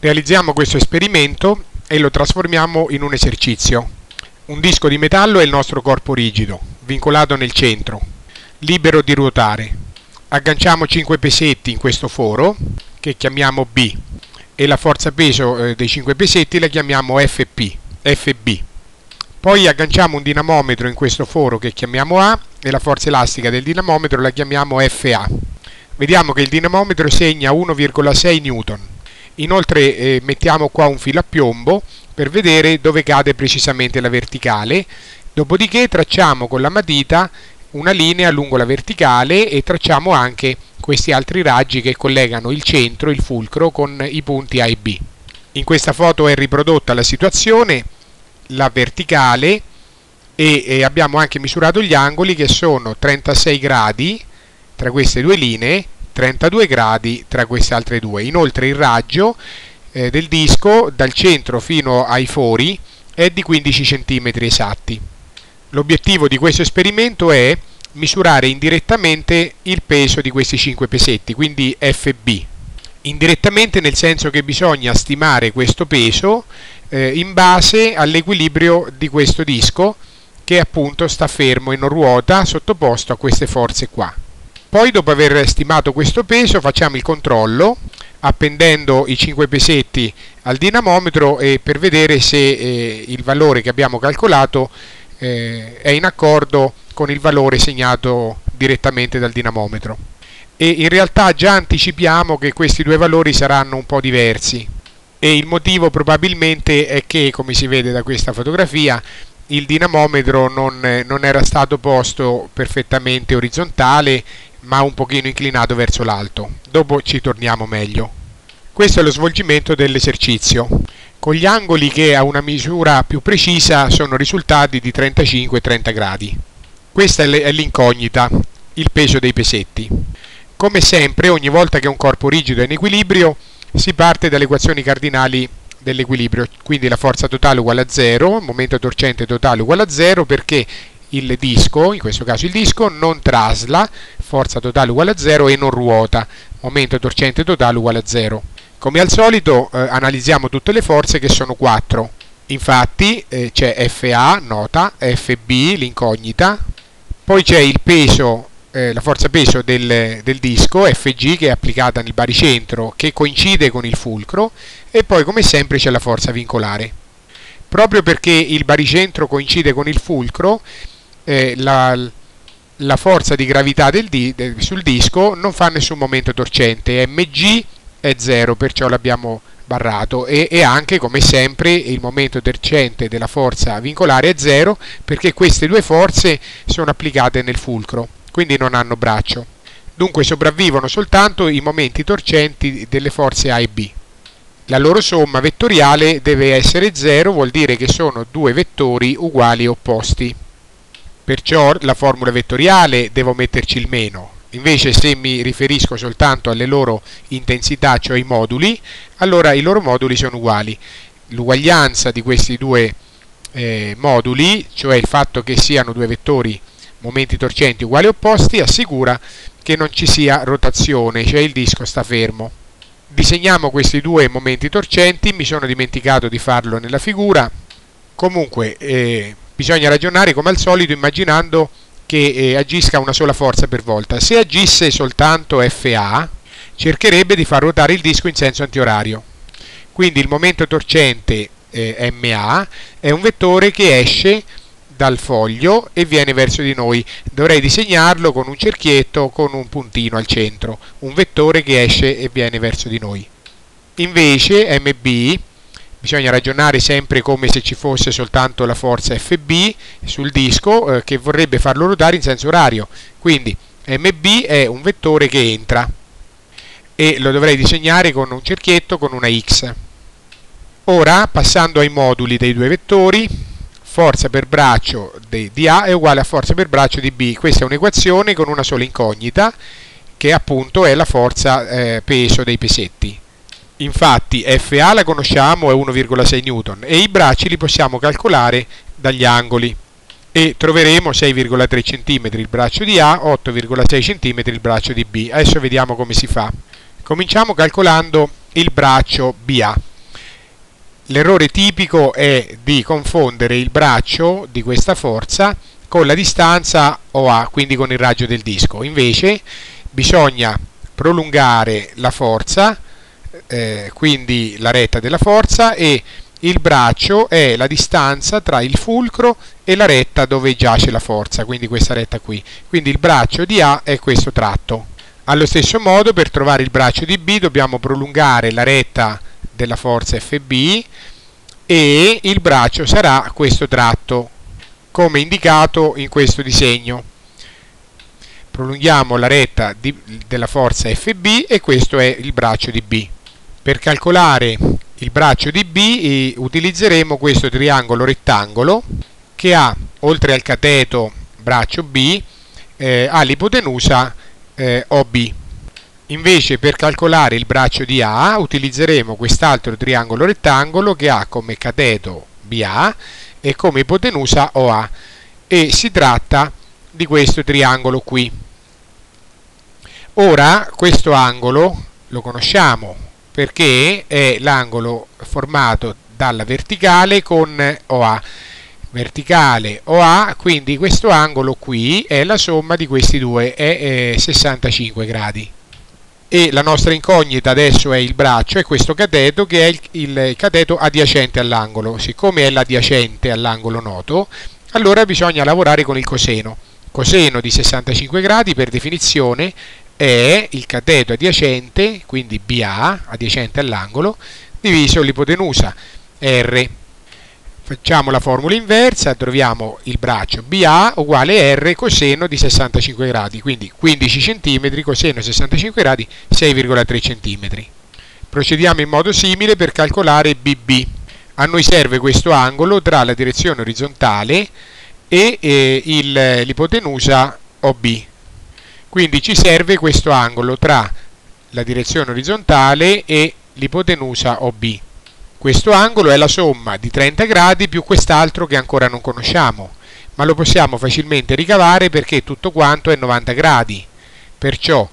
Realizziamo questo esperimento e lo trasformiamo in un esercizio. Un disco di metallo è il nostro corpo rigido, vincolato nel centro, libero di ruotare. Agganciamo 5 pesetti in questo foro, che chiamiamo B, e la forza peso eh, dei 5 pesetti la chiamiamo FP, FB. Poi agganciamo un dinamometro in questo foro che chiamiamo A e la forza elastica del dinamometro la chiamiamo FA. Vediamo che il dinamometro segna 1,6 Newton Inoltre eh, mettiamo qua un filo a piombo per vedere dove cade precisamente la verticale, dopodiché tracciamo con la matita una linea lungo la verticale e tracciamo anche questi altri raggi che collegano il centro, il fulcro, con i punti A e B. In questa foto è riprodotta la situazione, la verticale e, e abbiamo anche misurato gli angoli che sono 36 gradi tra queste due linee 32 gradi tra queste altre due. Inoltre il raggio eh, del disco dal centro fino ai fori è di 15 cm esatti. L'obiettivo di questo esperimento è misurare indirettamente il peso di questi 5 pesetti, quindi FB. Indirettamente nel senso che bisogna stimare questo peso eh, in base all'equilibrio di questo disco che appunto sta fermo e non ruota sottoposto a queste forze qua. Poi dopo aver stimato questo peso facciamo il controllo appendendo i 5 pesetti al dinamometro e per vedere se eh, il valore che abbiamo calcolato eh, è in accordo con il valore segnato direttamente dal dinamometro. E in realtà già anticipiamo che questi due valori saranno un po' diversi. E il motivo probabilmente è che come si vede da questa fotografia il dinamometro non, non era stato posto perfettamente orizzontale ma un pochino inclinato verso l'alto. Dopo ci torniamo meglio. Questo è lo svolgimento dell'esercizio, con gli angoli che a una misura più precisa sono risultati di 35 30 gradi. Questa è l'incognita, il peso dei pesetti. Come sempre, ogni volta che un corpo rigido è in equilibrio, si parte dalle equazioni cardinali dell'equilibrio, quindi la forza totale uguale a 0, momento torcente totale uguale a 0 perché il disco, in questo caso il disco, non trasla, forza totale uguale a 0 e non ruota, momento torcente totale uguale a 0. Come al solito eh, analizziamo tutte le forze che sono 4. Infatti eh, c'è FA, nota, FB, l'incognita, poi c'è il peso, eh, la forza peso del, del disco, FG, che è applicata nel baricentro, che coincide con il fulcro, e poi come sempre c'è la forza vincolare. Proprio perché il baricentro coincide con il fulcro, eh, la, la, forza di gravità del di, del, sul disco non fa nessun momento torcente, mg è 0, perciò l'abbiamo barrato e, e, anche come sempre il momento torcente della forza vincolare è 0 perché queste due forze sono applicate nel fulcro, quindi non hanno braccio. Dunque sopravvivono soltanto i momenti torcenti delle forze A e B. La loro somma vettoriale deve essere 0, vuol dire che sono due vettori uguali opposti perciò la formula vettoriale devo metterci il meno. Invece se mi riferisco soltanto alle loro intensità, cioè i moduli, allora i loro moduli sono uguali. L'uguaglianza di questi due eh, moduli, cioè il fatto che siano due vettori momenti torcenti uguali opposti, assicura che non ci sia rotazione, cioè il disco sta fermo. Disegniamo questi due momenti torcenti, mi sono dimenticato di farlo nella figura. Comunque, eh, bisogna ragionare come al solito immaginando che eh, agisca una sola forza per volta. Se agisse soltanto FA, cercherebbe di far ruotare il disco in senso antiorario. Quindi il momento torcente eh, MA è un vettore che esce dal foglio e viene verso di noi. Dovrei disegnarlo con un cerchietto con un puntino al centro, un vettore che esce e viene verso di noi. Invece MB bisogna ragionare sempre come se ci fosse soltanto la forza FB sul disco eh, che vorrebbe farlo ruotare in senso orario. Quindi MB è un vettore che entra e lo dovrei disegnare con un cerchietto con una X. Ora, passando ai moduli dei due vettori, forza per braccio di A è uguale a forza per braccio di B. Questa è un'equazione con una sola incognita, che appunto è la forza eh, peso dei pesetti. Infatti FA la conosciamo, è 1,6 Newton e i bracci li possiamo calcolare dagli angoli e troveremo 6,3 cm il braccio di A, 8,6 cm il braccio di B. Adesso vediamo come si fa. Cominciamo calcolando il braccio BA. L'errore tipico è di confondere il braccio di questa forza con la distanza OA, quindi con il raggio del disco. Invece bisogna prolungare la forza, eh, quindi la retta della forza e il braccio è la distanza tra il fulcro e la retta dove giace la forza, quindi questa retta qui. Quindi il braccio di A è questo tratto. Allo stesso modo per trovare il braccio di B dobbiamo prolungare la retta della forza FB e il braccio sarà questo tratto come indicato in questo disegno. Prolunghiamo la retta di, della forza FB e questo è il braccio di B. Per calcolare il braccio di B eh, utilizzeremo questo triangolo rettangolo che ha, oltre al cateto braccio B, eh, ha l'ipotenusa eh, OB. Invece per calcolare il braccio di A utilizzeremo quest'altro triangolo rettangolo che ha come cateto BA e come ipotenusa OA e si tratta di questo triangolo qui. Ora questo angolo lo conosciamo perché è l'angolo formato dalla verticale con OA verticale OA quindi questo angolo qui è la somma di questi due è, è 65 gradi. E la nostra incognita adesso è il braccio e questo cateto che è il, il cateto adiacente all'angolo. Siccome è l'adiacente all'angolo noto allora bisogna lavorare con il coseno. Coseno di 65 gradi per definizione è il cateto adiacente, quindi BA, adiacente all'angolo, diviso l'ipotenusa R. Facciamo la formula inversa, troviamo il braccio BA uguale R coseno di 65 gradi, quindi 15 cm coseno 65 gradi 6,3 cm. Procediamo in modo simile per calcolare BB. A noi serve questo angolo tra la direzione orizzontale e eh, l'ipotenusa OB. Quindi ci serve questo angolo tra la direzione orizzontale e l'ipotenusa OB. Questo angolo è la somma di 30 gradi più quest'altro che ancora non conosciamo, ma lo possiamo facilmente ricavare perché tutto quanto è 90 gradi. Perciò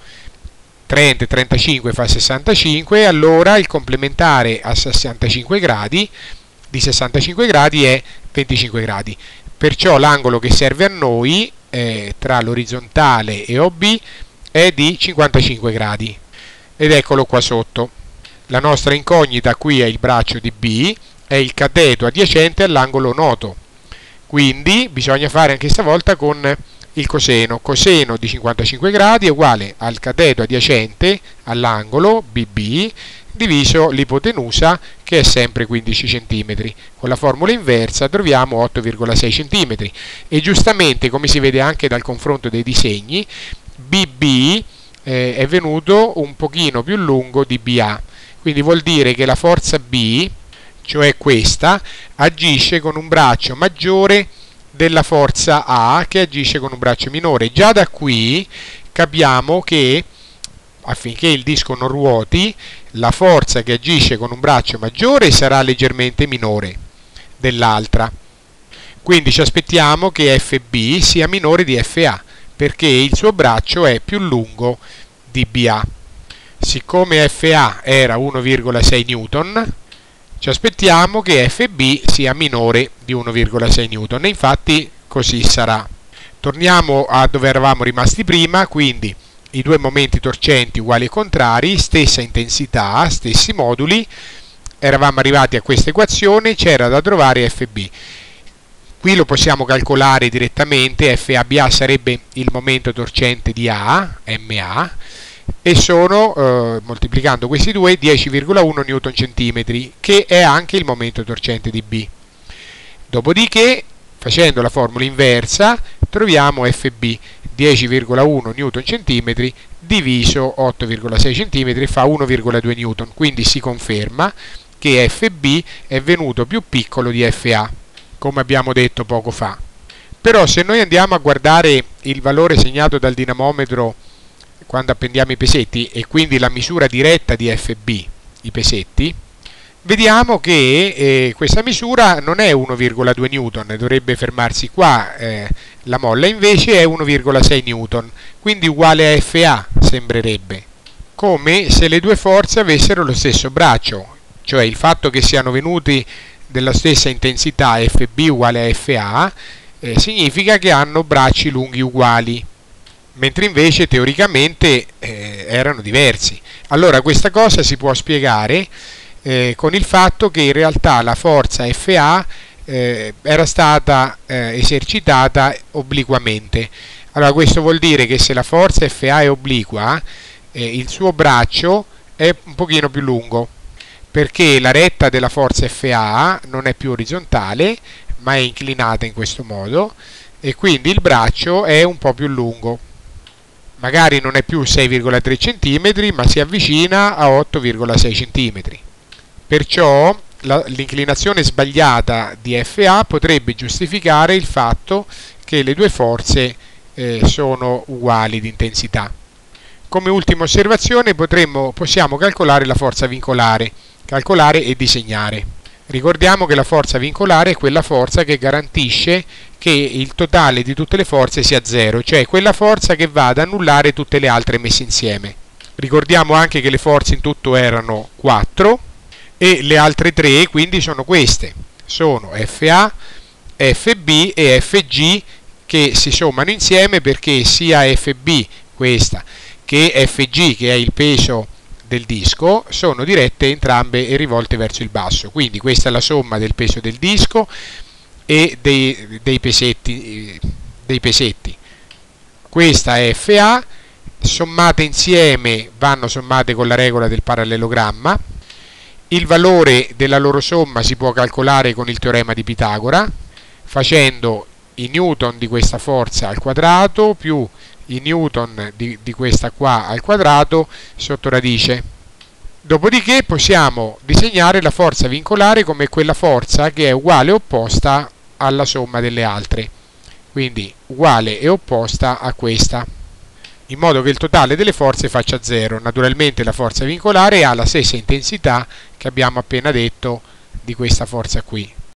30 e 35 fa 65, allora il complementare a 65 gradi di 65 gradi è 25 gradi. Perciò l'angolo che serve a noi eh, tra l'orizzontale e OB è di 55 gradi. Ed eccolo qua sotto. La nostra incognita qui è il braccio di B è il cateto adiacente all'angolo noto. Quindi bisogna fare anche stavolta con il coseno. Coseno di 55 gradi è uguale al cateto adiacente all'angolo BB diviso l'ipotenusa che è sempre 15 cm. Con la formula inversa troviamo 8,6 cm e giustamente come si vede anche dal confronto dei disegni BB eh, è venuto un pochino più lungo di BA quindi vuol dire che la forza B cioè questa agisce con un braccio maggiore della forza A che agisce con un braccio minore. Già da qui capiamo che affinché il disco non ruoti, la forza che agisce con un braccio maggiore sarà leggermente minore dell'altra. Quindi ci aspettiamo che FB sia minore di FA, perché il suo braccio è più lungo di BA. Siccome FA era 1,6 Newton, ci aspettiamo che FB sia minore di 1,6 Newton e infatti così sarà. Torniamo a dove eravamo rimasti prima, quindi i due momenti torcenti uguali e contrari, stessa intensità, stessi moduli, eravamo arrivati a questa equazione, c'era da trovare FB. Qui lo possiamo calcolare direttamente, FABA sarebbe il momento torcente di A, MA, e sono, eh, moltiplicando questi due, 10,1 Nm, che è anche il momento torcente di B. Dopodiché, facendo la formula inversa, troviamo FB, 10,1 Nm diviso 8,6 cm fa 1,2 N, quindi si conferma che FB è venuto più piccolo di FA, come abbiamo detto poco fa. Però se noi andiamo a guardare il valore segnato dal dinamometro quando appendiamo i pesetti e quindi la misura diretta di FB, i pesetti, vediamo che eh, questa misura non è 1,2 Newton, dovrebbe fermarsi qua, eh, la molla invece è 1,6 Newton, quindi uguale a FA sembrerebbe. come se le due forze avessero lo stesso braccio, cioè il fatto che siano venuti della stessa intensità FB uguale a FA eh, significa che hanno bracci lunghi uguali, mentre invece teoricamente eh, erano diversi. Allora questa cosa si può spiegare eh, con il fatto che in realtà la forza FA eh, era stata eh, esercitata obliquamente. Allora questo vuol dire che se la forza FA è obliqua, eh, il suo braccio è un pochino più lungo perché la retta della forza FA non è più orizzontale ma è inclinata in questo modo e quindi il braccio è un po' più lungo magari non è più 6,3 cm ma si avvicina a 8,6 cm perciò l'inclinazione sbagliata di FA potrebbe giustificare il fatto che le due forze eh, sono uguali di intensità come ultima osservazione potremmo, possiamo calcolare la forza vincolare calcolare e disegnare. Ricordiamo che la forza vincolare è quella forza che garantisce che il totale di tutte le forze sia zero, cioè quella forza che va ad annullare tutte le altre messe insieme. Ricordiamo anche che le forze in tutto erano 4 e le altre 3 quindi sono queste, sono FA, FB e FG che si sommano insieme perché sia FB, questa, che FG che è il peso del disco sono dirette entrambe e rivolte verso il basso. Quindi questa è la somma del peso del disco e dei, dei, pesetti, dei pesetti. Questa è FA sommate insieme vanno sommate con la regola del parallelogramma il valore della loro somma si può calcolare con il teorema di Pitagora facendo i newton di questa forza al quadrato più i newton di, di questa qua al quadrato sotto radice. Dopodiché possiamo disegnare la forza vincolare come quella forza che è uguale o opposta alla somma delle altre, quindi uguale e opposta a questa, in modo che il totale delle forze faccia 0. Naturalmente la forza vincolare ha la stessa intensità che abbiamo appena detto di questa forza qui.